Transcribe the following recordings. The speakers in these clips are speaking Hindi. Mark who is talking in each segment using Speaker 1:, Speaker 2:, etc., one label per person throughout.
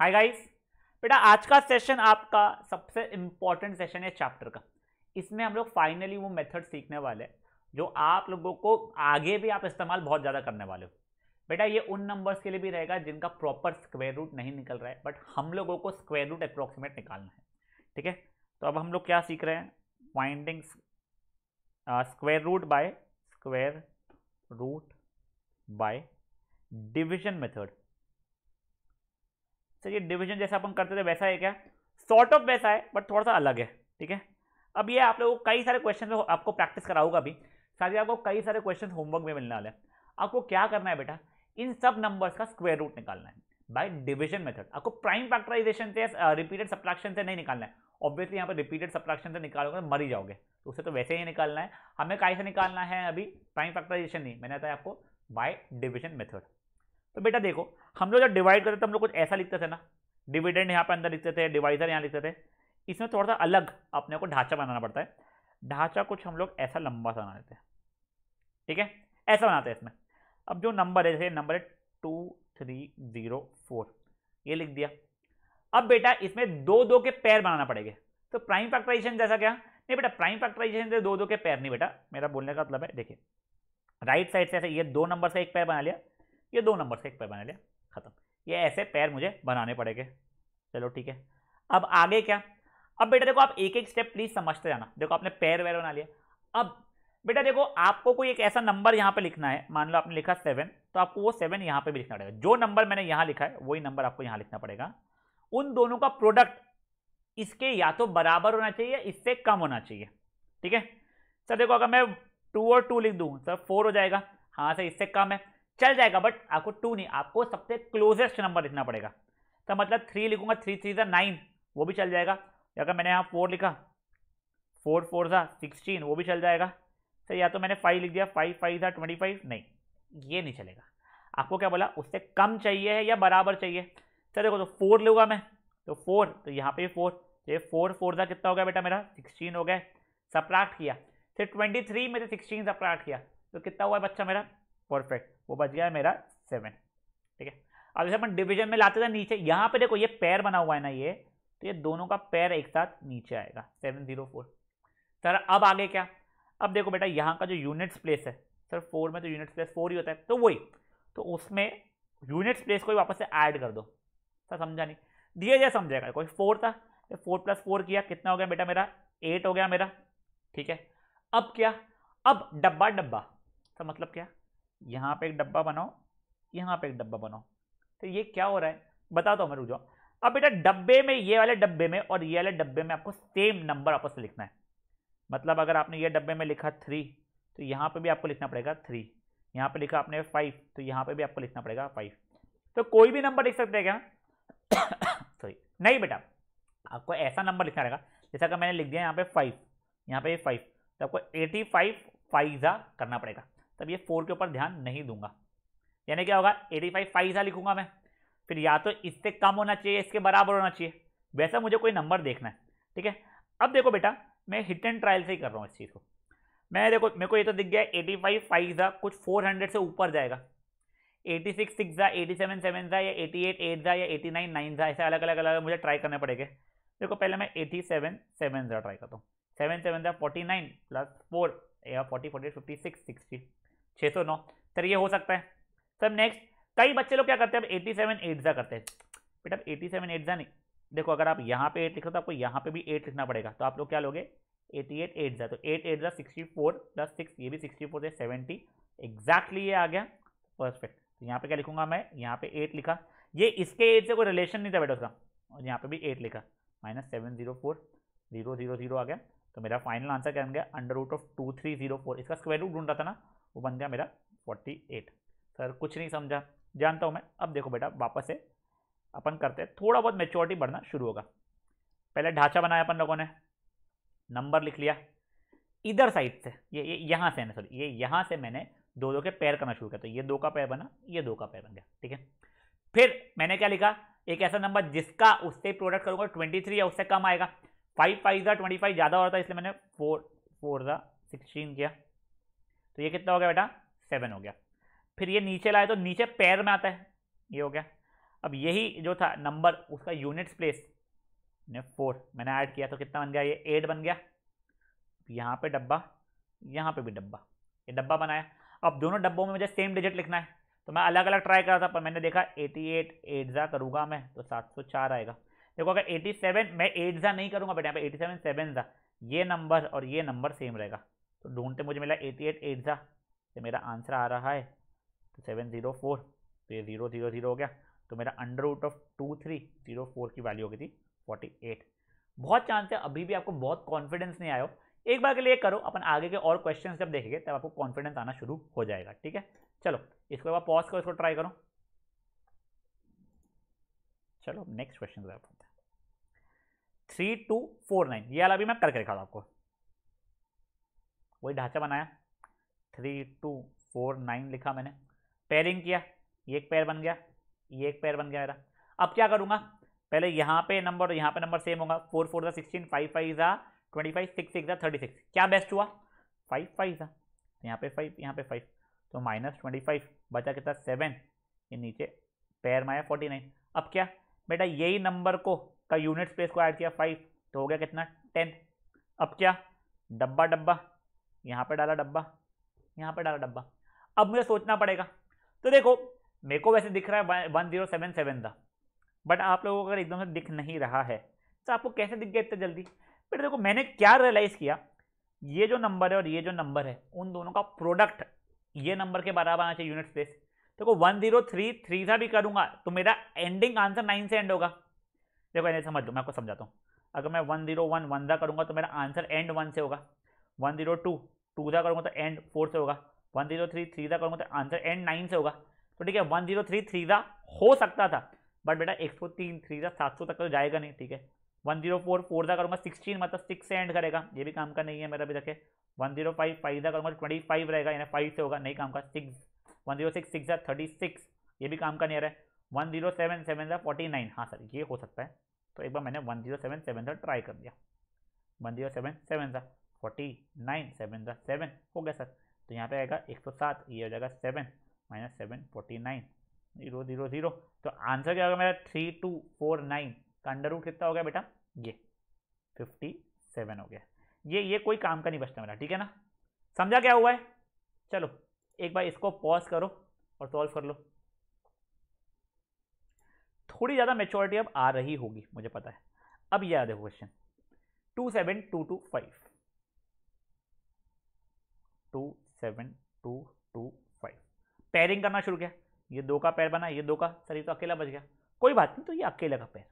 Speaker 1: हाय गाइस बेटा, आज का सेशन आपका सबसे इंपॉर्टेंट सेशन है चैप्टर का। इसमें हम लोग फाइनली वो मेथड सीखने वाले हैं, जो आप लोगों को आगे भी आप इस्तेमाल बहुत ज़्यादा करने वाले हो। बेटा, ये उन नंबर्स के लिए भी रहेगा जिनका प्रॉपर स्क्वायर रूट नहीं निकल रहा है बट हम लोगों को स्क्वायर रूट अप्रोक्सीमेट निकालना है। ठीक है? तो अब हम लोग क्या सीख रहे हैं? Finding square root by square root by division method चलिए डिवीज़न जैसा अपन करते थे, वैसा है क्या? सॉर्ट ऑफ़ वैसा है बट थोड़ा सा अलग है, ठीक है? अब ये आप लोगों को कई सारे क्वेश्चन आपको प्रैक्टिस कराऊँगा अभी। साथ ही आपको कई सारे क्वेश्चन होमवर्क में मिलने वाले आपको क्या करना है बेटा? इन सब नंबर्स का स्क्वायर रूट निकालना है बाय डिवीज़न मेथड आपको प्राइम फैक्टराइजेशन से रिपीटेड सब्ट्रैक्शन से नहीं निकालना है। ऑब्वियसली यहाँ पर रिपीटेड सब्ट्रैक्शन से निकालोगे मर ही जाओगे। तो उसे तो वैसे ही निकालना है। हमें कैसे निकालना है अभी? प्राइम फैक्टराइजेशन नहीं। मैंने बताया आपको बाय डिविजन मेथड तो बेटा देखो, हम लोग जब डिवाइड करते थे, हम लोग कुछ ऐसा लिखते थे ना डिविडेंड यहाँ पे अंदर लिखते थे डिवाइजर यहाँ लिखते थे, इसमें थोड़ा सा अलग अपने को ढांचा बनाना पड़ता है। ढांचा कुछ हम लोग ऐसा लंबा सा बना देते हैं, ठीक है? ऐसा बनाते हैं इसमें। अब जो नंबर है, जैसे नंबर है टू थ्री ज़ीरो फोर ये लिख दिया। अब बेटा इसमें दो दो के पैर बनाना पड़ेगा। तो प्राइम फैक्टराइजेशन जैसा क्या? नहीं बेटा प्राइम फैक्टराइजेशन से दो दो के पैर नहीं बेटा, मेरा बोलने का मतलब है, देखिए राइट साइड से ऐसे ये दो नंबर से एक पैर बना लिया ये दो नंबर से एक पैर बना लिया, खत्म। ये ऐसे पैर मुझे बनाने पड़ेंगे। चलो ठीक है। अब आगे क्या? अब बेटा देखो, आप एक एक स्टेप प्लीज़ समझते जाना। देखो, आपने पैर वैर बना लिया। अब बेटा देखो, आपको कोई एक ऐसा नंबर यहाँ पे लिखना है, मान लो आपने लिखा सेवन तो आपको वो सेवन यहाँ पे भी लिखना पड़ेगा। जो नंबर मैंने यहाँ लिखा है, वही नंबर आपको यहाँ लिखना पड़ेगा। उन दोनों का प्रोडक्ट इसके या तो बराबर होना चाहिए, इससे कम होना चाहिए। ठीक है? सर देखो, अगर मैं टू और टू लिख दूँ, सर फोर हो जाएगा। हाँ सर इससे कम है। चल जाएगा बट आपको टू नहीं, आपको सबसे क्लोजेस्ट नंबर लिखना पड़ेगा। तो मतलब थ्री लिखूँगा थ्री थ्री ज़ा नाइन वो भी चल जाएगा। अगर मैंने यहाँ फोर लिखा फोर फोर ज़ा सिक्सटीन वो भी चल जाएगा। सर या तो मैंने फाइव लिख दिया फाइव फाइव ज़ा ट्वेंटी फाइव नहीं, ये नहीं चलेगा। आपको क्या बोला, उससे कम चाहिए है या बराबर चाहिए? सर देखो तो फोर लूँगा मैं तो फोर तो यहाँ पे फोर तो ये फोर फोर ज़ा कितना हो गया बेटा मेरा? सिक्सटीन हो गया सप्राक्ट किया। फिर ट्वेंटी थ्री में से सिक्सटीन सप्राक्ट किया तो कितना हुआ बच्चा मेरा? परफेक्ट, वो बच गया मेरा सेवन ठीक है? अब जैसे अपन डिवीज़न में लाते थे नीचे, यहाँ पे देखो, ये पैर बना हुआ है ना ये तो ये दोनों का पैर एक साथ नीचे आएगा सेवन ज़ीरो फोर सर, अब आगे क्या? अब देखो बेटा, यहाँ का जो यूनिट्स प्लेस है, सर फोर में तो यूनिट्स प्लेस फोर ही होता है तो वही तो उसमें यूनिट्स प्लेस को वापस से ऐड कर दो। सर, समझा नहीं? दिए जाए समझेगा, कोई फोर था फोर प्लस फोर किया, कितना हो गया बेटा मेरा? एट हो गया मेरा, ठीक है? अब क्या? अब डब्बा डब्बा, सर मतलब क्या? यहाँ पे एक डब्बा बनाओ, यहाँ पे एक डब्बा बनाओ। तो ये क्या हो रहा है? बता दो मैं रुक जाओ। अब बेटा, डब्बे में, ये वाले डब्बे में और ये वाले डब्बे में आपको सेम नंबर आपस में लिखना है। मतलब अगर आपने ये डब्बे में लिखा थ्री तो यहाँ पे भी आपको लिखना पड़ेगा थ्री यहाँ पे लिखा आपने फाइव तो यहाँ पे भी आपको लिखना पड़ेगा फाइव तो कोई भी नंबर लिख सकते हैं क्या? सॉरी नहीं बेटा, आपको ऐसा नंबर लिखना रहेगा, जैसा कि मैंने लिख दिया यहाँ पे फाइव यहाँ पे फाइव तो आपको एटी फाइव फाइजा करना पड़ेगा। तब ये फोर के ऊपर ध्यान नहीं दूँगा। यानी क्या होगा? एटी फाइव फाइव सा लिखूँगा मैं। फिर या तो इससे कम होना चाहिए, इसके बराबर होना चाहिए। वैसा मुझे कोई नंबर देखना है, ठीक है? अब देखो बेटा, मैं हिट एंड ट्रायल से ही कर रहा हूँ इस चीज़ को। मैं देखो, मेरे को ये तो दिख गया एटी फाइव फाइव ज़ा कुछ फोर हंड्रेड से ऊपर जाएगा। एटी सिक्स सिक्स ज़ा एटी सेवन सेवन ज़ा या एटी एट एट ज़ा या एटी नाइन नाइन ज़ा ऐसे अलग अलग अलग मुझे ट्राई करने पड़ेंगे। देखो, पहले मैं एटी सेवन सेवन ज़ा ट्राई करता हूँ। सेवन सेवन ज़ा फोर्टी नाइन प्लस फोर या forty forty fifty six sixty छः सौ नौ। सर, ये हो सकता है। सर नेक्स्ट कई बच्चे लोग क्या करते हैं अब एटी सेवन, एट जा करते हैं। बेटा एटी सेवन, एट जा नहीं। देखो, अगर आप यहाँ पे एट लिखो तो आपको यहाँ पे भी एट लिखना पड़ेगा। तो आप लोग क्या लोगे? एटी एट एट जा। तो एट एट जा, सिक्सटी फोर प्लस सिक्स, ये भी सिक्सटी फोर से सेवेंटी। एग्जैक्टली ये आ गया। परफेक्ट तो यहाँ पे क्या लिखूँगा मैं? यहाँ पे एट लिखा। ये इसके एट से कोई रिलेशन नहीं था बेटा उसका। और यहाँ पे भी एट लिखा। Minus seven zero four zero zero zero आ गया। तो मेरा फाइनल आंसर क्या बन गया? Under root of two three zero four इसका स्क्वायर रूट ढूंढ रहा था ना? वो बन गया मेरा फोर्टी एट सर, कुछ नहीं समझा। जानता हूँ मैं। अब देखो बेटा, वापस से अपन करते हैं। थोड़ा बहुत मेच्योरिटी बढ़ना शुरू होगा। पहले ढांचा बनाया अपन लोगों ने। नंबर लिख लिया। इधर साइड से, ये ये, यहाँ से ना सॉरी ये यहाँ से मैंने दो दो के पैर करना शुरू किया। तो ये दो का पैर बना, ये दो का पैर बन गया, ठीक है? फिर मैंने क्या लिखा? एक ऐसा नंबर जिसका उससे प्रोडक्ट करूँगा ट्वेंटी थ्री या उससे कम आएगा। फाइव फाइव ज़ा ट्वेंटी फाइव ज़्यादा हो रहा था, इसलिए मैंने फोर फोर ज़ा सिक्सटीन किया। तो ये कितना हो गया बेटा? सेवन हो गया। फिर ये नीचे लाए तो नीचे पैर में आता है। ये हो गया। अब यही जो था नंबर उसका यूनिट्स प्लेस ने फोर मैंने ऐड किया तो कितना बन गया? ये एट बन गया। यहाँ पे डब्बा, यहाँ पे भी डब्बा। ये डब्बा बनाया। अब दोनों डब्बों में मुझे सेम डिजिट लिखना है। तो मैं अलग अलग ट्राई कर रहा था, पर मैंने देखा 88 एट एट जा करूँगा मैं तो 704 आएगा। देखो, अगर 87 मैं एट जा नहीं करूँगा बेटा यहाँ पे 87 सेवन जा। ये नंबर और ये नंबर सेम रहेगा। तो ढूंढते मुझे मिला एटी एट एट जा। तो मेरा आंसर आ रहा है। तो सेवन ज़ीरो फोर तो ये ज़ीरो ज़ीरो ज़ीरो हो गया। तो मेरा under root of two three zero four की वैल्यू हो गई थी फोर्टी एट बहुत चांस है, अभी भी आपको बहुत कॉन्फिडेंस नहीं आया हो। एक बार के लिए करो, अपन आगे के और क्वेश्चन जब देखेंगे, तब आपको कॉन्फिडेंस आना शुरू हो जाएगा, ठीक है? चलो, इसको एक पॉज करो, इसको ट्राई करो। चलो next question three two four nine ये वाला भी मैं करके दिखा आपको। वही ढांचा बनाया। थ्री टू फोर नाइन लिखा मैंने। पेयरिंग किया, ये एक पेयर बन गया, ये एक पेयर बन गया मेरा। अब क्या करूँगा? पहले यहाँ पे नंबर यहाँ पे नंबर सेम होगा। फोर फोर ज़ा सिक्सटीन फाइव फाइव ज़ा ट्वेंटी फाइव सिक्स सिक्स ज़ा थर्टी सिक्स क्या बेस्ट हुआ? फाइव फाइव ज़ा यहाँ पे फाइव यहाँ पे फाइव तो माइनस ट्वेंटी फाइव बचा कितना? सेवन ये नीचे पैर में आया फोर्टी नाइन अब क्या? बेटा यही नंबर को, का यूनिट स्पेस को ऐड किया फाइव तो हो गया कितना? टेन अब क्या? डब्बा डब्बा। यहाँ पर डाला डब्बा, यहाँ पे डाला डब्बा। अब मुझे सोचना पड़ेगा। तो देखो, मेरे को वैसे दिख रहा है वन ज़ीरो सेवन सेवन था बट आप लोगों को अगर एकदम से दिख नहीं रहा है तो आपको कैसे दिख गया इतना जल्दी? बेटा देखो, मैंने क्या रियलाइज़ किया? ये जो नंबर है और ये जो नंबर है, उन दोनों का प्रोडक्ट ये नंबर के बराबर आना चाहिए यूनिट स्पेस देखो, वन ज़ीरो थ्री थ्री सा भी करूँगा तो मेरा एंडिंग आंसर नाइन से एंड होगा। देखो ऐसे समझ लो, मैं आपको समझाता हूँ। अगर मैं वन ज़ीरो वन वन सा करूँगा तो मेरा आंसर एंड वन से होगा। वन ज़ीरो टू टू सा करूँगा तो एंड फोर से होगा। वन ज़ीरो थ्री थ्री सा करूँगा तो आंसर एंड नाइन से होगा। तो ठीक है, वन ज़ीरो थ्री थ्री सा हो सकता था बट बेटा एक सौ तीन थ्री सा सात सौ तक तो जाएगा नहीं, ठीक है। वन ज़ीरो फोर फोर सा करूँगा सिक्सटीन मतलब सिक्स से एंड करेगा। ये भी काम का नहीं है मेरा भी रखे वन ज़ीरो फाइव फाइव सा करूँगा ट्वेंटी फाइव रहेगा, यानी फाइव से होगा, नहीं काम का six one zero six six thirty six ये भी काम का नहीं रहा है। वन ज़ीरो सेवन सेवन सा फोर्टी नाइन हाँ सर, ये हो सकता है। तो एक बार मैंने वन ज़ीरो सेवन सेवन सा ट्राई कर दिया। वन ज़ीरो सेवन सेवन सा फोर्टी नाइन, सेवन सा सेवन हो गया सर। तो यहाँ पे आएगा एक सौ सात, ये हो जाएगा seven minus seven forty nine, zero zero zero. तो आंसर क्या होगा मेरा? Three, two, four, nine. का अंडर रूट कितना हो गया बेटा? ये, फिफ्टी सेवन हो गया। ये ये कोई काम का नहीं बचता मेरा, ठीक है ना? समझा क्या हुआ है? चलो, एक बार इसको पॉज करो और सॉल्व कर लो। थोड़ी ज़्यादा मेच्योरिटी अब आ रही होगी, मुझे पता है। अब ये आ देखो question two seven two two five two seven two two five pairing करना शुरू किया। ये दो का पैर बना, ये दो का, सर ये तो अकेला बच गया। कोई बात नहीं तो ये अकेला का पैर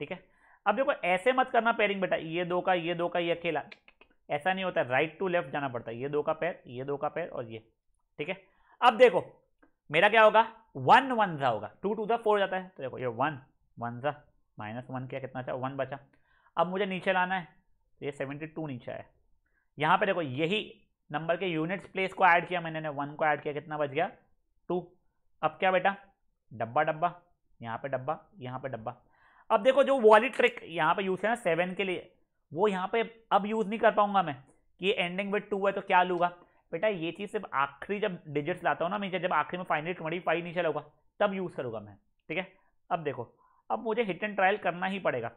Speaker 1: ठीक है? अब देखो, ऐसे मत करना पेयरिंग बेटा। ये दो का, ये दो का, ये अकेला। ऐसा नहीं होता राइट टू लेफ़्ट जाना पड़ता है। ये दो का पैर ये दो का पैर और ये, ठीक है? अब देखो, मेरा क्या होगा? वन वन सा होगा। टू टू सा फोर जाता है। तो देखो, ये वन वन सा माइनस वन क्या, कितना अच्छा वन बचा। अब मुझे नीचे लाना है। तो ये सेवेंटी टू नीचे आया। यहाँ पे देखो, यही नंबर के यूनिट्स प्लेस को ऐड किया मैंने वन को ऐड किया, कितना बच गया? टू अब क्या बेटा? डब्बा डब्बा। यहाँ पे डब्बा, यहाँ पे डब्बा। अब देखो जो वाली ट्रिक यहाँ पे यूज़ है ना सेवन के लिए, वो यहाँ पे अब यूज़ नहीं कर पाऊँगा मैं। कि एंडिंग विथ टू है तो क्या लूँगा? बेटा, ये चीज़ सिर्फ़ आखिरी जब डिजिट्स लाता हूँ ना नीचे जब आखिरी में फाइनली ट्वेंटी फाइव नीचे लूँगा तब यूज़ करूँगा मैं, ठीक है? अब देखो, अब मुझे हिट एंड ट्रायल करना ही पड़ेगा।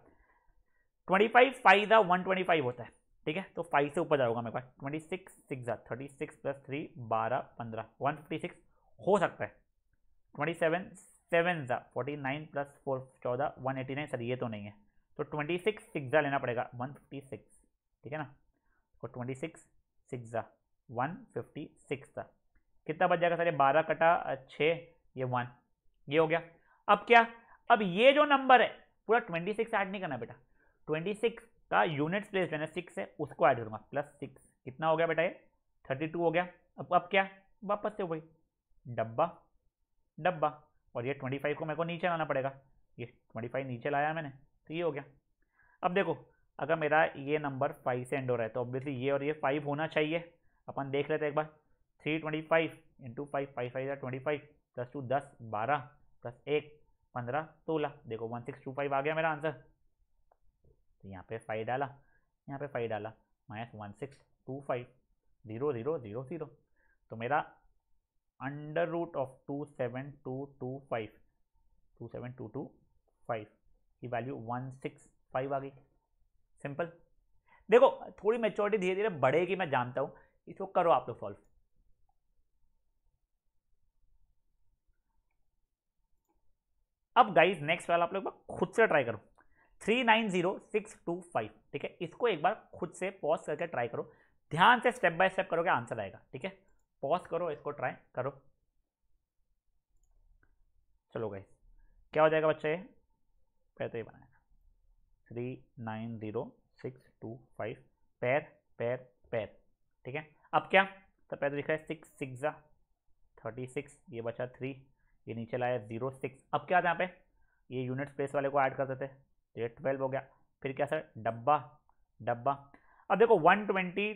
Speaker 1: ट्वेंटी फाइव फाइव दा वन ट्वेंटी फाइव होता है। ठीक है? तो फाइव से ऊपर जाऊँगा मेरे पास twenty six six thirty six plus three बारह, पंद्रह। वन फिफ्टी सिक्स हो सकता है। ट्वेंटी सेवन सेवन ज़ा फोर्टी नाइन प्लस फोर चौदह वन एटी नाइन सर, ये तो नहीं है। तो ट्वेंटी सिक्स सिक्स ज़ा लेना पड़ेगा वन फिफ्टी सिक्स ठीक है ना? तो ट्वेंटी सिक्स सिक्स ज़ा वन फिफ्टी सिक्स ज़ा। कितना बच जाएगा सर, ये बारह कटा छः ये वन ये हो गया। अब क्या? अब ये जो नंबर है, पूरा ट्वेंटी सिक्स ऐड नहीं करना बेटा। ट्वेंटी सिक्स का यूनिट प्लेस है सिक्स है, उसको ऐड करूँगा प्लस सिक्स कितना हो गया बेटा ये? थर्टी टू हो गया. अब अब क्या? वापस से वही. डब्बा डब्बा. और ये ट्वेंटी फाइव को मेरे को नीचे लाना पड़ेगा. ये ट्वेंटी फाइव नीचे लाया मैंने तो ये हो गया. अब देखो, अगर मेरा ये नंबर फाइव से एंड हो रहा है तो ऑब्वियसली ये और ये फाइव होना चाहिए. अपन देख लेते एक बार. Three twenty five into five five five twenty five plus two दस, बारह. प्लस एक, पंद्रह, सोलह. देखो वन सिक्स टू फाइव आ गया मेरा आंसर तो यहाँ पे फाइव डाला, यहाँ पे फाइव डाला minus one six two five zero zero zero zero तो मेरा under root of two seven two two five two seven two two five की वैल्यू वन सिक्स फाइव आ गई। सिंपल देखो, थोड़ी मेच्योरिटी धीरे धीरे बढ़ेगी, मैं जानता हूँ। इसको करो आप लोग सॉल्व अब गाइस नेक्स्ट वाला आप लोग खुद से ट्राई करो। Three nine zero six two five, ठीक है? इसको एक बार खुद से पॉज करके ट्राई करो। ध्यान से स्टेप बाय स्टेप करोगे आंसर आएगा, ठीक है? पॉज करो, इसको ट्राई करो। चलो गाइस क्या हो जाएगा बच्चे? पहले तो ये बनाएगा three nine zero six two five pair pair pair ठीक है? अब क्या? तो पहले तो लिखा है सिक्स सिक्स थर्टी सिक्स ये बचा थ्री ये नीचे लाया ज़ीरो सिक्स अब क्या था यहाँ पे? ये यूनिट स्पेस वाले को ऐड कर देते। तो ये ट्वेल्व हो गया। फिर क्या सर? डब्बा डब्बा। अब देखो वन ट्वेंटी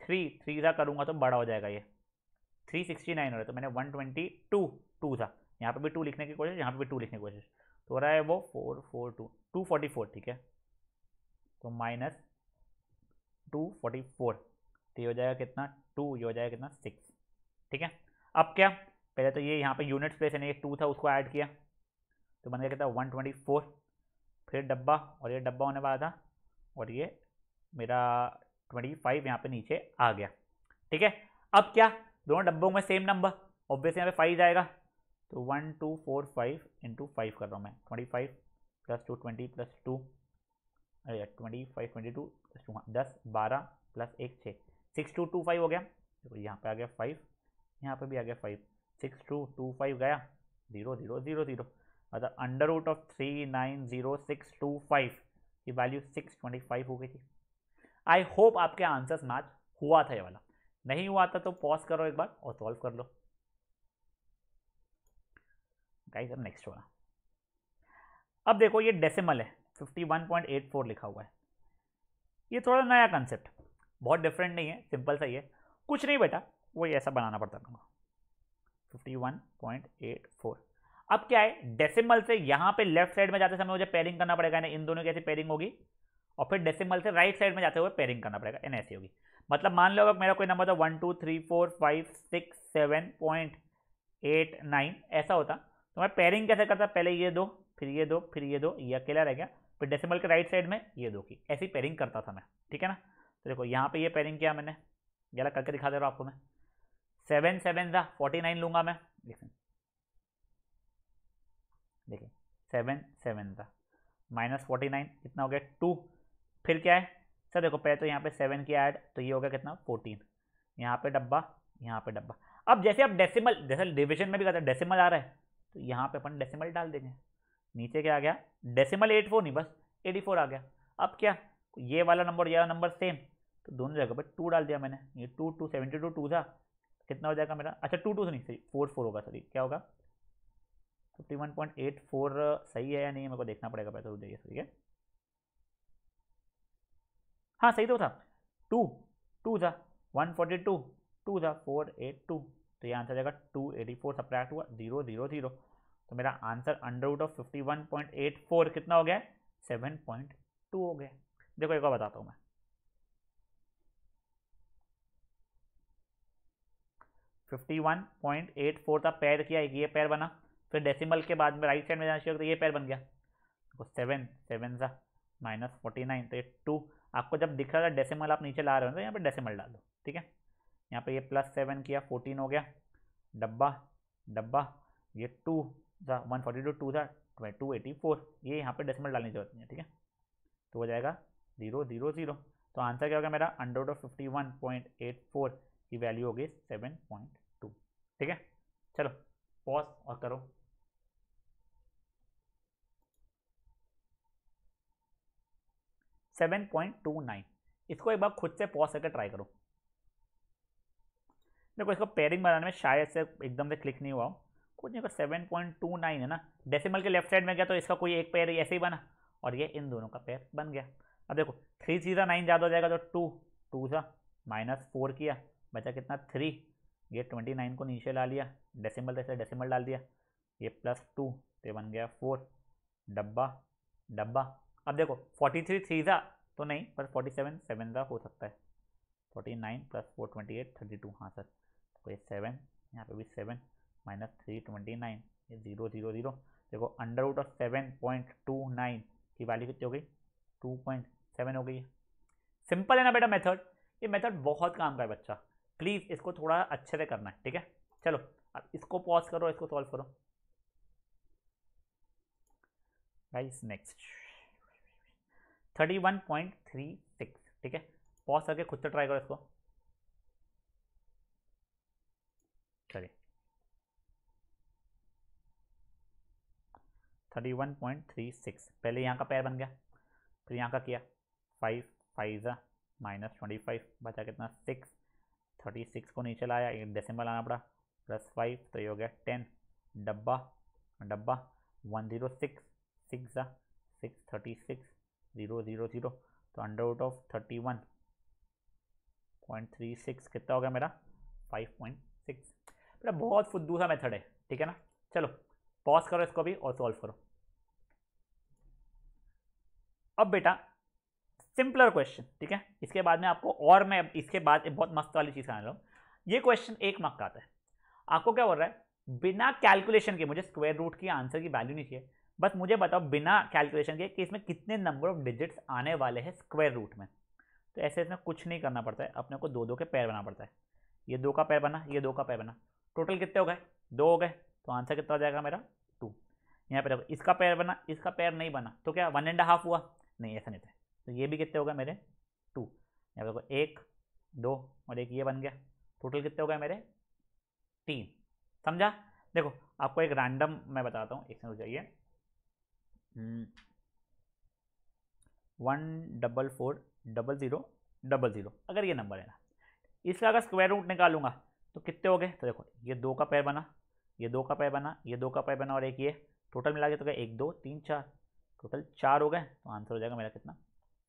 Speaker 1: थ्री थ्री सा करूँगा तो बड़ा हो जाएगा ये। थ्री सिक्सटी नाइन हो रहा है तो मैंने वन ट्वेंटी टू टू था यहाँ पे भी टू लिखने की कोशिश, यहाँ पे भी टू लिखने की कोशिश। तो हो रहा है वो four four two two forty four ठीक है? तो माइनस टू फोर्टी फोर तो ये हो जाएगा कितना? टू ये हो जाएगा कितना? सिक्स ठीक है? अब क्या? पहले तो ये यहाँ पे यूनिट स्पेस है ना, ये टू था, उसको ऐड किया। तो बन गया कितना? वन ट्वेंटी फोर फिर डब्बा और ये डब्बा होने वाला था और ये मेरा ट्वेंटी फाइव यहाँ पर नीचे आ गया। ठीक है? अब क्या? दोनों डब्बों में सेम नंबर ऑब्वियस यहाँ पे फाइव जाएगा। तो one two four five into five कर रहा हूँ मैं। Twenty five plus two twenty plus two अरे twenty five twenty two plus two दस, बारह प्लस एक छः सिक्स टू टू फाइव हो गया। तो यहाँ पे आ गया फाइव यहाँ पे भी आ गया five six two two five गया। ज़ीरो ज़ीरो ज़ीरो ज़ीरो मतलब under root of three nine zero six two five की वैल्यू सिक्स ट्वेंटी फाइव हो गई थी। आई होप आपके आंसर्स मैच हुआ था ये वाला। नहीं हुआ था तो पॉज करो एक बार और सॉल्व कर लो। गाइस अब नेक्स्ट वाला। अब देखो ये डेसिमल है 51.84 लिखा हुआ है। ये थोड़ा नया कंसेप्ट बहुत डिफरेंट नहीं है सिंपल सा ही है। कुछ नहीं बेटा, वही ऐसा बनाना पड़ता है। 51.84 अब क्या है? डेसिमल से यहाँ पे लेफ़्ट साइड में जाते समय मुझे पेयरिंग करना पड़ेगा इन दोनों की ऐसी पेयरिंग होगी। और फिर डेसिमल से राइट साइड में जाते हुए पेयरिंग करना पड़ेगा इन ऐसी होगी। मतलब मान लो अगर मेरा कोई नंबर था one two three four five six seven point eight nine ऐसा होता। तो मैं पेयरिंग कैसे करता? पहले ये दो, फिर ये दो, फिर ये दो, ये अकेला रह गया। फिर डेसिमल के राइट साइड में ये दो की। ऐसी पेयरिंग करता था मैं, ठीक है ना? तो देखो, यहाँ पे ये पेयरिंग किया मैंने। जरा करके दिखा दे रहा हूँ आपको मैं। सेवन सेवन ज़ा फोर्टी नाइन लूँगा मैं। देखिए सेवन सेवन था। माइनस फोर्टी नाइन कितना हो गया? टू फिर क्या है? सर, देखो, पहले तो यहाँ पे सेवन की ऐड तो ये हो गया कितना? फोर्टीन यहाँ पे डब्बा, यहाँ पे डब्बा। अब जैसे आप डेसिमल जैसे डिविजन में भी कहते हैं डेसिमल आ रहा है तो यहाँ पे अपन डेसिमल डाल देंगे। नीचे क्या आ गया? डेसिमल एट फोर नहीं, बस एटी फोर आ गया। अब क्या? ये वाला नंबर ये वाला नंबर सेम तो दोनों जगह पर टू डाल दिया मैंने। ये two two seventy two two था। कितना हो जाएगा मेरा? अच्छा टू टू नहीं सही फोर फोर होगा सॉरी क्या होगा? Fifty one point eight four सही है या नहीं, मेरे को देखना पड़ेगा, पहले तो देखिए सही है? हाँ सही तो था। टू टू था। वन फोर्टी टू टू था। फोर एट टू तो ये आंसर जाएगा टू एटी फोर सप्रैक्ट हुआ ज़ीरो ज़ीरो ज़ीरो तो मेरा answer under root of fifty one point eight four कितना हो गया सेवन पॉइंट टू हो गया देखो, एक बार बताता हूँ मैं। Fifty one point eight four था, पैर किया, एक ये पैर बना। फिर डेसिमल के बाद में राइट साइड में जाना चाहिए तो ये पैर बन गया। तो सेवन सेवन सा माइनस फोर्टी नाइन तो ये टू आपको जब दिख रहा था डेसिमल आप नीचे ला रहे हो तो यहाँ पर डेसिमल डाल ठीक है? यहाँ पे ये प्लस सेवन किया फोर्टीन हो गया। डब्बा डब्बा, ये टू था वन फोर्टी टू टू था टू एटी फोर ये यहाँ पे डेसिमल डालने ज़रूरत नहीं है, ठीक है? तो हो जाएगा ज़ीरो ज़ीरो ज़ीरो तो आंसर क्या होगा मेरा? Under of fifty one point eight four की वैल्यू होगी सेवन पॉइंट टू ठीक है? चलो पॉज और करो। सेवन पॉइंट टू नाइन इसको एक बार खुद से पॉज करके ट्राई करो। देखो, इसको पेयरिंग बनाने में शायद से एकदम से क्लिक नहीं हुआ कुछ नहीं सेवन पॉइंट टू नाइन है ना। डेसिमल के लेफ़्ट साइड में गया तो इसका कोई एक पेयर ऐसे ही बना। और ये इन दोनों का पेयर बन गया। अब देखो थ्री सीधा नाइन ज़्यादा हो जाएगा तो टू टू सा माइनस फोर किया। बचा कितना? थ्री ये ट्वेंटी नाइन को नीचे ला लिया। डेसिमल जैसे डेसिमल डाल दिया। ये प्लस टू तो बन गया फोर डब्बा डब्बा। अब देखो फोर्टी थ्री थ्री था तो नहीं, पर फोर्टी सेवन सेवन था, हो सकता है। Forty nine plus four twenty eight thirty two हाँ सर। तो ये सेवन यहाँ पे भी seven minus three twenty nine ये ज़ीरो ज़ीरो ज़ीरो देखो under root of seven point two nine की वैल्यू कितनी हो गई? टू पॉइंट सेवन हो गई सिंपल है ना बेटा मेथड ये मेथड बहुत काम का है बच्चा। प्लीज़ इसको थोड़ा अच्छे से करना है, ठीक है? चलो, अब इसको पॉज करो, इसको सॉल्व करो। Guys next thirty one point three six, ठीक है? पॉज करके खुद से ट्राई करो इसको। चलिए। Thirty one point three six, पहले यहाँ का पैर बन गया, फिर यहाँ का किया। Five five minus twenty five बचा कितना? सिक्स थर्टी सिक्स को नीचे लाया, एक डेसिमल आना पड़ा। प्लस फाइव तो ये हो गया टेन डब्बा डब्बा one zero six six six thirty six zero zero zero तो under root of thirty one point three six कितना हो गया मेरा? फाइव पॉइंट सिक्स बेटा बहुत फुद्दू सा मेथड है, ठीक है ना? चलो पॉज करो इसको भी और सॉल्व करो। अब बेटा सिंपलर क्वेश्चन ठीक है? इसके बाद में आपको और मैं इसके बाद एक बहुत मस्त वाली चीज़ खाने लूँ ये क्वेश्चन एक मार्क का आता है। आपको क्या बोल रहा है? बिना कैलकुलेशन के मुझे स्क्वायर रूट की आंसर की वैल्यू नहीं चाहिए। बस मुझे बताओ बिना कैलकुलेशन के कि इसमें कितने नंबर ऑफ़ डिजिट्स आने वाले हैं स्क्वायर रूट में। तो ऐसे इसमें कुछ नहीं करना पड़ता है, अपने को दो दो के पैर बनाना पड़ता है। ये दो का पैर बना, ये दो का पैर बना। टोटल कितने हो गए? दो हो गए। तो आंसर कितना हो जाएगा मेरा? टू यहाँ पे देखो, इसका पैर बना, इसका पैर नहीं बना। तो क्या वन एंड हाफ़ हुआ? नहीं, ऐसा नहीं था। तो ये भी कितने हो गए मेरे? टू यहाँ पे देखो, एक, दो और एक ये बन गया। टोटल कितने हो गए मेरे? तीन। समझा? देखो, आपको एक रैंडम मैं बताता हूँ। एक समझ जाइए। One double four double zero double zero. अगर ये नंबर है ना, इसका अगर स्क्वायर रूट निकालूँगा तो कितने हो गए? तो देखो, ये दो का पैर बना, ये दो का पैर बना, ये दो का पैर बना और एक ये। टोटल मिला के तो क्या एक, दो, तीन, चार। टोटल चार हो गए तो आंसर हो जाएगा मेरा कितना?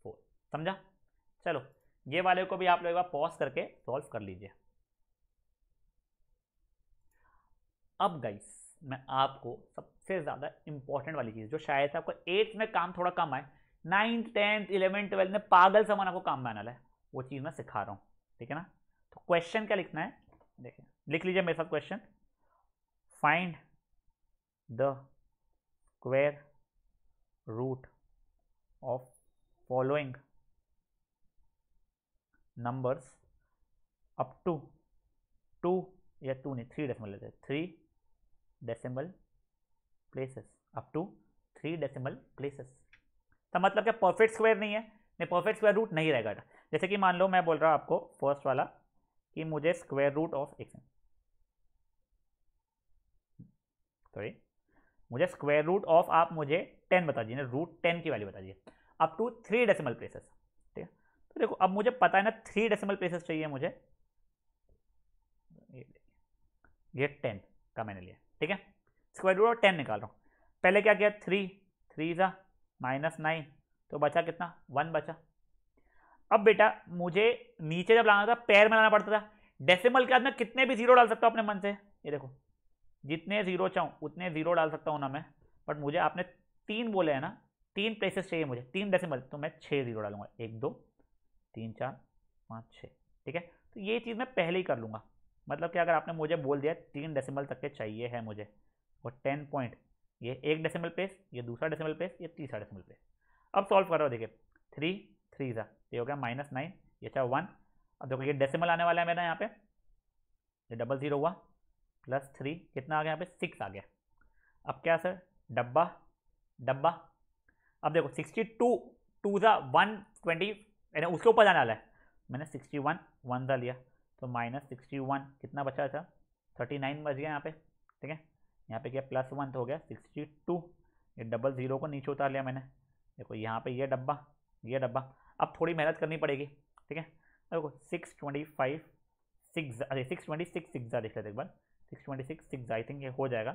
Speaker 1: फोर समझा? चलो, ये वाले को भी आप लोग एक बार पॉज करके सॉल्व कर लीजिए। अब गाइस मैं आपको सबसे ज़्यादा इंपॉर्टेंट वाली चीज़, जो शायद आपको एट्थ में काम थोड़ा कम आए नाइन्थ टेंथ इलेवेंथ ट्वेल्थ में पागल समान आपको काम में आना है। वो चीज़ मैं सिखा रहा हूँ, ठीक है ना? तो क्वेश्चन क्या लिखना है? देखिए, लिख लीजिए मेरे साथ question find the square root of following numbers up to two या टू नहीं थ्री डेसिमल लेते three decimal places up to three decimal places तो मतलब क्या परफेक्ट स्क्वायर नहीं है? नहीं परफेक्ट स्क्वायर रूट नहीं रहेगा जैसे कि मान लो, मैं बोल रहा हूँ आपको फ़र्स्ट वाला कि मुझे square root of X sorry मुझे स्क्वायर रूट ऑफ़ आप मुझे टेन बता दीजिए रूट टेन की वैल्यू बता दीजिए। Up to three decimal places ठीक है? तो देखो, अब मुझे पता है ना थ्री डेसिमल प्लेसेस चाहिए मुझे। ये टेन का मैंने लिया। ठीक है? स्क्वायर रूट ऑफ़ टेन निकाल। रहा हूँ पहले क्या किया? थ्री थ्री ज़ा माइनस नाइन तो बचा कितना? वन बचा। अब बेटा, मुझे नीचे जब लाना था पैर में लाना पड़ता था डेसिमल के बाद में कितने भी ज़ीरो डाल सकता हूँ अपने मन से? ये देखो, जितने ज़ीरो चाहूँ, उतने ज़ीरो डाल सकता हूँ ना मैं बट मुझे, आपने तीन बोले हैं ना, तीन प्लेसेस चाहिए मुझे, तीन डेसिमल तो मैं छः ज़ीरो डालूँगा। एक, दो, तीन, चार, पाँच छः ठीक है? तो ये चीज़ मैं पहले ही कर लूँगा। मतलब कि अगर आपने मुझे बोल दिया, तीन डेसिमल तक के चाहिए है मुझे और टेन पॉइंट, ये एक डेसिमल प्लेस ये दूसरा डेसिमल प्लेस ये तीसरा डेसिमल प्लेस अब सॉल्व कर रहा हो, देखिए थ्री थ्री सा ये हो गया माइनस नाइन ये चाहे वन अब देखो ये डेसिमल आने वाला है मेरा यहाँ पे, ये डबल ज़ीरो हुआ प्लस थ्री कितना आ गया यहाँ पे? सिक्स आ गया. अब क्या सर डब्बा डब्बा. अब देखो सिक्सटी टू टू ज़ा वन ट्वेंटी यानी उसके ऊपर जाने वाला है. मैंने सिक्सटी वन वन ज़ा लिया तो माइनस सिक्सटी वन कितना बचा था? थर्टी नाइन बच गया यहाँ पे, ठीक है? यहाँ पे क्या प्लस वन तो हो गया सिक्सटी टू ये डबल ज़ीरो को नीचे उतार लिया मैंने। देखो यहाँ पे ये डब्बा ये डब्बा। अब थोड़ी मेहनत करनी पड़ेगी, ठीक है? देखो सिक्स ट्वेंटी फाइव सिक्स अरे सिक्स ट्वेंटी सिक्स सिक्स देख लेते एक बार। Six twenty six six I think ये हो जाएगा।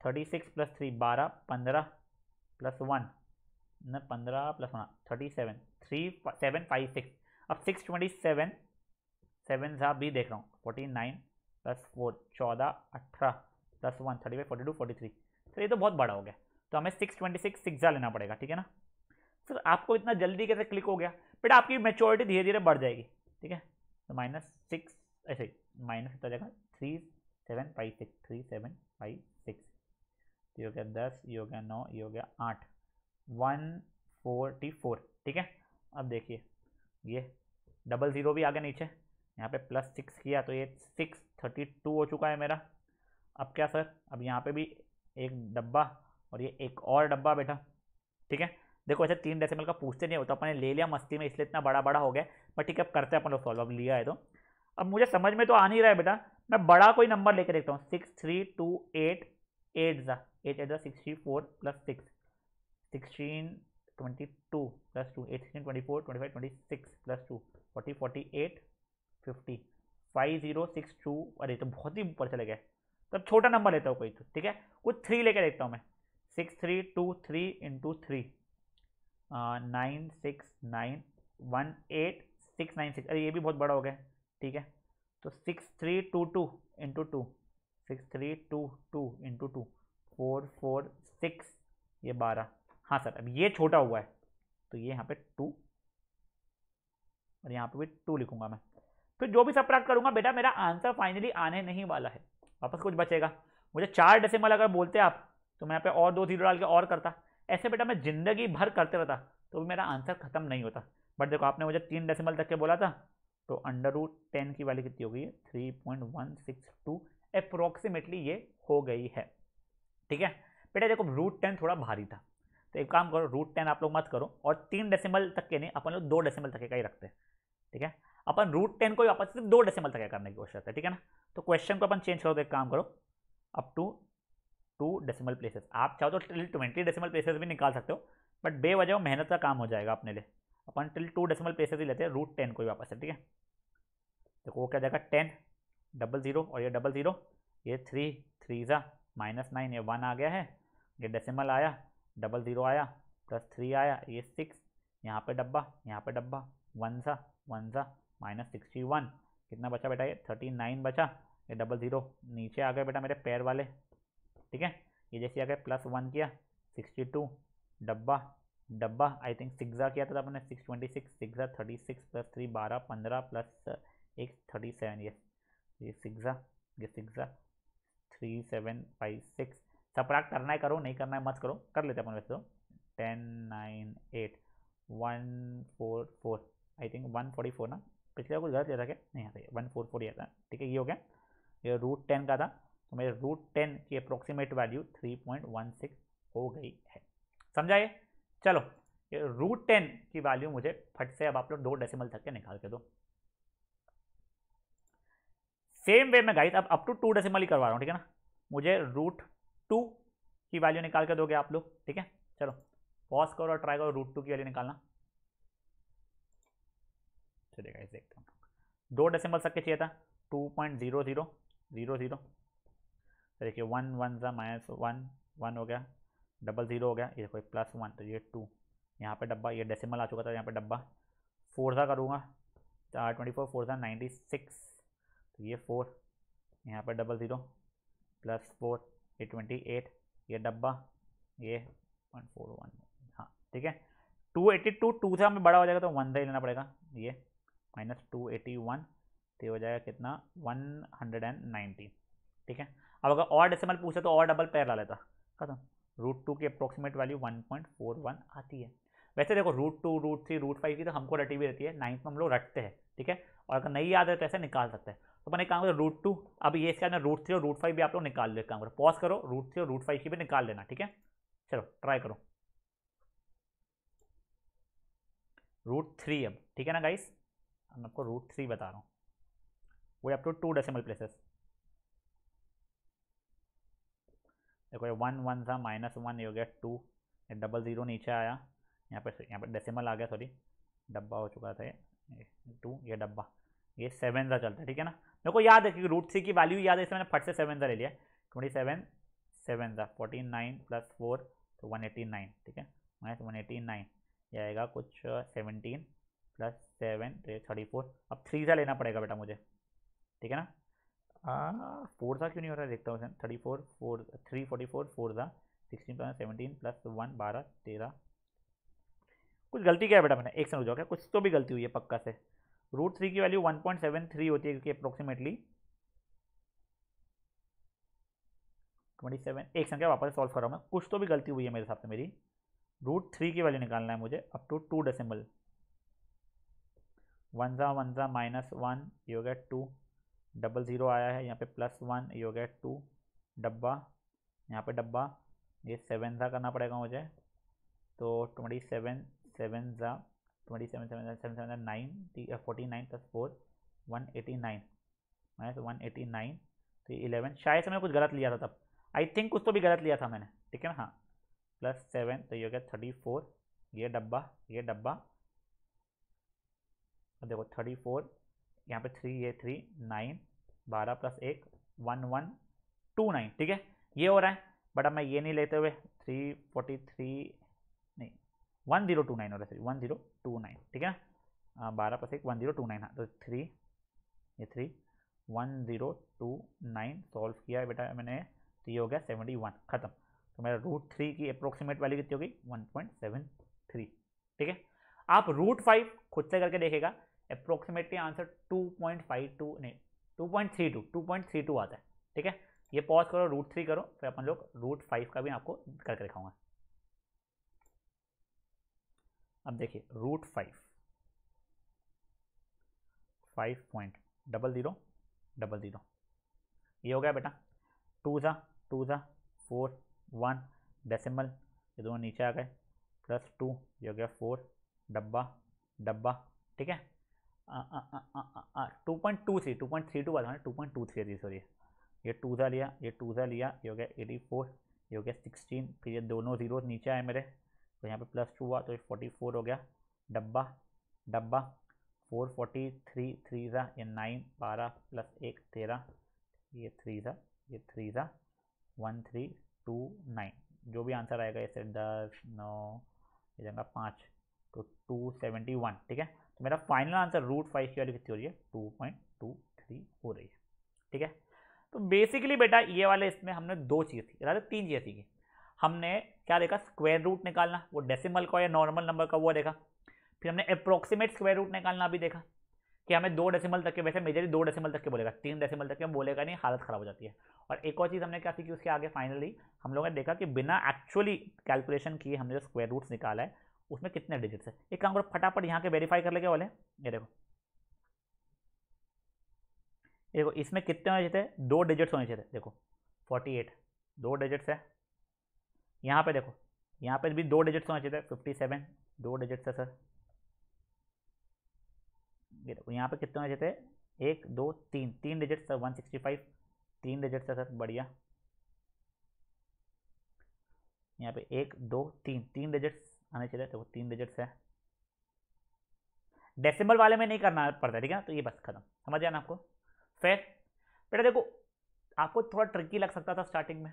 Speaker 1: थर्टी सिक्स प्लस थ्री बारह, पंद्रह प्लस वन न, पंद्रह plus one thirty seven three seven five six अब सिक्स ट्वेंटी सेवन सेवन सा भी देख रहा हूँ फोर्टी नाइन प्लस फोर चौदह, अठारह। Plus one, thirty five, forty two, forty three. Sir, ये तो बहुत बड़ा हो गया। तो हमें सिक्स ट्वेंटी सिक्स सिक्सा लेना पड़ेगा, ठीक है ना? सर, आपको इतना जल्दी कैसे क्लिक हो गया? बेटा, आपकी मेच्योरिटी धीरे धीरे बढ़ जाएगी, ठीक है? तो माइनस सिक्स ऐसे माइनस कितना जाएगा three seven five six three seven five six ये हो गया दस, ये हो गया नौ, ये हो गया आठ। वन फोर्टी फोर ठीक है? अब देखिए, ये डबल ज़ीरो भी आ गया नीचे, यहाँ पे प्लस सिक्स किया तो ये सिक्स थर्टी टू हो चुका है मेरा। अब क्या सर? अब यहाँ पे भी एक डब्बा और ये एक और डब्बा बेटा ठीक है? देखो ऐसे तीन डेसिमल का पूछते नहीं होता अपने ले लिया मस्ती में, इसलिए इतना बड़ा बड़ा हो गया। बट ठीक है, अब करते हैं अपन लोग सॉल्व अब लिया है तो। अब मुझे समझ में तो आ नहीं रहा है बेटा। मैं बड़ा कोई नंबर लेकर देखता हूँ। Six three two eight eight ज़ा। एट एट ज़ा four plus six sixteen twenty two plus two eight sixteen twenty four twenty five twenty six plus two forty forty eight fifty five zero six two अरे तो बहुत ही ऊपर चले गए। तब छोटा नंबर लेता हूँ कोई तो ठीक है? कुछ थ्री लेके देखता हूँ मैं। Six three two three into three nine six nine one eight six nine six अरे, ये भी बहुत बड़ा हो गया, ठीक है? तो six three two two into two six three two two into two four four six ये बारह। हाँ सर, अब ये छोटा हुआ है तो ये यहाँ पे टू और यहाँ पे भी टू लिखूँगा मैं। फिर जो भी सब प्राप्त करूँगा, बेटा, मेरा आंसर फाइनली आने नहीं वाला है। वापस कुछ बचेगा। मुझे चार डेसिमल अगर बोलते आप तो मैं यहाँ पे और दो ज़ीरो डाल के और करता। ऐसे बेटा मैं ज़िंदगी भर करते रहता तो भी मेरा आंसर खत्म नहीं होता। बट देखो, आपने मुझे तीन डेसिमल तक के बोला था तो अंडर रूट टेन की वैल्यू कितनी हो गई है? Three point one six two approximately ये हो गई है। ठीक है? बेटा देखो रूट टेन थोड़ा भारी था। तो एक काम करो रूट टेन आप लोग मत करो, और तीन डेसिमल तक के नहीं, अपन लोग दो डेसिमल तक के का ही रखते हैं। ठीक है? अपन रूट टेन को वापस सिर्फ़ दो डेसिमल तक करने की कोशिश करते हैं, ठीक है ना? तो क्वेश्चन को अपन चेंज करो तो एक काम करो up to two decimal places आप चाहो तो टिल ट्वेंटी डेसिमल प्लेसेस भी निकाल सकते हो बट बेवजह मेहनत का काम हो जाएगा अपने लिए। अपन टिल टू डेसिमल प्लेसेस ही लेते हैं रूट टेन को ही वापस है ठीक है? देखो वो क्या जाएगा टेन डबल ज़ीरो और ये डबल ज़ीरो ये थ्री थ्री ज़ा माइनस नाइन ये वन आ गया है, ये डेसिमल आया डबल ज़ीरो आया प्लस थ्री आया, ये सिक्स यहाँ पे डब्बा, यहाँ पे डब्बा वन सा वन सा माइनस सिक्सटी वन। कितना बचा बेटा ये? थर्टी नाइन बचा। ये डबल ज़ीरो। नीचे आ गए बेटा मेरे पैर वाले। ठीक है? ये जैसे आ गए प्लस वन किया सिक्सटी टू डब्बा डब्बा आई थिंक सिक्सा किया था अपने सिक्स ट्वेंटी सिक्स सिक्सा थर्टी सिक्स प्लस थ्री बारह, पंद्रह प्लस एक थर्टी सेवन ये ये सिक्सा ये सिक्सा थ्री सेवन फाइव सिक्स सपराक करना है, करो, नहीं करना है, मत करो। कर लेते अपन वैसे तो। Ten nine eight one four four I think one forty four ना? पिछले कुछ गलत था क्या नहीं आता वन फोर फोर था ठीक है, ये हो गया। ये रूट टेन का था। तो मेरे रूट टेन की approximate value three point one six हो गई है। समझाइए? चलो, ये रूट टेन की वैल्यू मुझे फट से अब आप लोग दो डेसिमल तक के निकाल के दो। सेम वे में गाइस अब अप टू टू डेसिमल ही करवा रहा हूँ, ठीक है ना? मुझे रूट टू की वैल्यू निकाल के दोगे आप लोग, ठीक है? चलो पॉज करो और ट्राई करो रूट टू की वैल्यू निकालना। चलिए गाइस देखते हैं दो डेसिमल तक के चाहिए था। Two point zero zero zero zero. देखिए, वन वन ज़ा माइनस वन वन हो गया, डबल ज़ीरो हो गया, ये कोई प्लस वन तो ये टू यहाँ पे डब्बा, ये डेसिमल आ चुका था, यहाँ पे डब्बा। फोर ज़ा करूँगा ट्वेंटी फोर फोर ज़ा नाइन्टी सिक्स तो ये फोर यहाँ पे डबल ज़ीरो प्लस फोर ये ट्वेंटी एट ये डब्बा, ये वन फोर वन हाँ ठीक है। टू एट्टी टू टू से हमें बड़ा हो जाएगा तो वन से ही लेना पड़ेगा, ये। माइनस टू एटी वन तो हो जाएगा कितना? वन हंड्रेड एंड नाइनटीन ठीक है? अब अगर और डेसिमल पूछे तो और डबल पैर ला लेता, खत्म। रूट टू की approximate value one point four one आती है। वैसे देखो root two root three root five की तो हमको रटी भी रहती है नाइन्थ में हम लोग रटते हैं, ठीक है? और अगर नहीं याद है तो ऐसे निकाल सकते हैं। तो मैंने काम करो रूट टू अब ये इसके अंदर रूट थ्री और रूट फाइव भी आप लोग निकाल ले काम करो। पॉज करो रूट थ्री और रूट फाइव की भी निकाल लेना, ठीक है? चलो ट्राई करो। रूट थ्री अब, ठीक है ना गाइस मैं आपको रूट थ्री बता रहा हूँ। वो up to two decimal places देखो ये वन वन था माइनस वन ये हो गया टू ये डबल ज़ीरो नीचे आया। यहाँ पे यहाँ पे डेसिमल आ गया सॉरी डब्बा हो चुका था ये। टू ये डब्बा। ये सेवन ज़ा चलता है, ठीक है ना? मेरे को याद है कि रूट थ्री की वैल्यू याद है इसमें मैंने फट से सेवन ज़ा ले लिया। ट्वेंटी सेवन सेवन ज़ा फोर्टी नाइन प्लस फोर तो वन एटी नाइन ठीक है? माइनस वन एटी नाइन ये आएगा कुछ सेवनटीन प्लस सेवन तो थर्टी फोर। अब थ्री सा लेना पड़ेगा बेटा मुझे। ठीक है ना? फोर सा क्यों नहीं हो रहा? है देखता हूँ thirty four four, three forty four four सा। Sixteen plus seventeen, plus one, बारह, तेरह। कुछ गलती क्या है बेटा मैंने? एक हो जाओ कुछ तो भी गलती हुई है पक्का से। रूट थ्री की value one point seven three होती है क्योंकि अप्रोक्सीमेटली ट्वेंटी सेवन एक संख्या वापस सॉल्व कर रहा हूँ मैं। कुछ तो भी गलती हुई है मेरे हिसाब से मेरी। रूट थ्री की वैल्यू निकालना है मुझे up to two decimal one ज़ा वन ज़ा माइनस वन ये गया टू डबल ज़ीरो आया है, यहाँ पे प्लस वन ये गया टू डब्बा, यहाँ पे डब्बा. ये सेवन ज़ा करना पड़ेगा मुझे. तो ट्वेंटी सेवन सेवन ज़ा twenty seven seven seven seven nine forty nine plus four one eighty nine minus one eighty nine तो इलेवन शायद से मैंने कुछ गलत लिया था तब. आई थिंक कुछ तो भी गलत लिया था मैंने. ठीक है ना? हाँ. प्लस सेवन तो ये हो गया थर्टी फोर ये डब्बा ये डब्बा. देखो थर्टी फोर, यहाँ पे थ्री ये थ्री नाइन बारह प्लस एक वन वन टू नाइन ठीक है? ये हो रहा है बट अब मैं ये नहीं लेते हुए थ्री फोर्टी थ्री नहीं वन ज़ीरो टू नाइन हो रहा है वन ज़ीरो टू नाइन ठीक है? ना बारह प्लस एक वन ज़ीरो टू नाइन हाँ तो थ्री ये three one zero two nine solve किया बेटा मैंने तो ये हो गया सेवेंटी वन खत्म। तो मेरा रूट थ्री की अप्रोक्सीमेट वैल्यू कितनी होगी? वन पॉइंट सेवन थ्री ठीक है? आप रूट फाइव खुद से करके देखेगा approximately answer two point five two नहीं two point three two two point three two आता है, ठीक है? ये पॉज करो रूट थ्री करो, फिर अपन लोग रूट फाइव का भी आपको करके दिखाऊँगा। अब देखिए root five five point double zero double zero ये हो गया बेटा टू ज़ा टू ज़ा फोर वन डेसिमल ये दोनों नीचे आ गए प्लस टू ये हो गया फोर डब्बा डब्बा, ठीक है? Two point two three, two point three two वाला टू पॉइंट टू थ्री थी सॉरी ये टू सा लिया, ये टू ज़ा लिया, ये हो गया एटी फोर ये हो गया सिक्सटीन फिर ये दोनों ज़ीरो नीचे आए मेरे तो यहाँ पे प्लस टू हुआ तो ये फोर्टी फोर हो गया, डब्बा डब्बा फोर फोर्टी थ्री थ्री सा ये नाइन बारह प्लस एक, तेरह, ये थ्री सा ये थ्री सा वन थ्री टू नाइन जो भी आंसर आएगा इसे दस, नौ, ये जाएगा पाँच तो टू सेवेंटी वन ठीक है? तो मेरा फाइनल आंसर रूट फाइव की वैल्यू कितनी हो रही है? टू पॉइंट टू थ्री हो रही है। ठीक है? तो बेसिकली बेटा ये वाले इसमें हमने दो चीज़ थी राधे तीन चीज़ें सीखी। हमने क्या देखा? स्क्वायर रूट निकालना। वो डेसिमल का या नॉर्मल नंबर का वो देखा। फिर हमने अप्रोक्सीमेट स्क्वायर रूट निकालना भी देखा। कि हमें दो डेसिमल तक के, वैसे मेजरली दो डेसिमल तक के बोलेगा। तीन डेसिमल तक के बोलेगा नहीं, हालत ख़राब हो जाती है। और एक और चीज़ हमने क्या सीखी उसके आगे फाइनली हम लोगों ने देखा कि बिना एक्चुअली कैलकुलेशन किए हमने जो स्क्वायर रूट्स निकाला है उसमें कितने डिजिट्स है? एक काम करो, फटाफट यहाँ के वेरीफाई कर लेके वाले ये देखो। देखो, इसमें कितने होने चाहिए दो डिजिट्स होने चाहिए देखो। फोर्टी एट दो डिजिट्स है। यहाँ पे देखो, यहाँ पे भी दो डिजिट्स होने चाहिए फिफ्टी सेवन दो डिजिट्स है सर ये देखो, यहाँ पे कितने होने चाहिए एक, दो, तीन। तीन digit sir one sixty five तीन डिजिट है सर बढ़िया। यहाँ पे एक, दो, तीन। तीन डिजिट्स आने चाहिए वो तीन डिजिट्स है। डेसिमल वाले में नहीं करना पड़ता, ठीक है ना? तो ये बस खत्म। समझ जाना आपको? फिर बेटा देखो, आपको थोड़ा ट्रिकी लग सकता था स्टार्टिंग में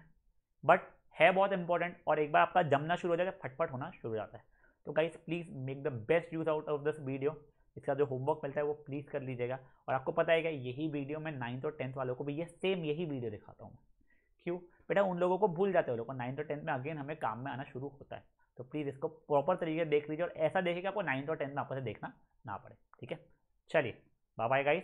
Speaker 1: बट है बहुत इंपॉर्टेंट और एक बार आपका जमना शुरू हो जाएगा, फटफट होना शुरू हो जाता है। तो guys please make the best use out of this video इसका जो होमवर्क मिलता है, वो प्लीज़ कर लीजिएगा। और आपको पता है कि यही वीडियो मैं नाइन्थ और टेंथ वालों को भी ये सेम यही वीडियो दिखाता हूँ। क्यों? बेटा उन लोगों को भूल जाते हैं लोग नाइन्थ और टेंथ में अगेन हमें काम में आना शुरू होता है। तो प्लीज़ इसको प्रॉपर तरीके से देख लीजिए और ऐसा देखिए कि आपको नाइन्थ और टेंथ में आपको देखना ना पड़े, ठीक है? चलिए बाय बाय गाइस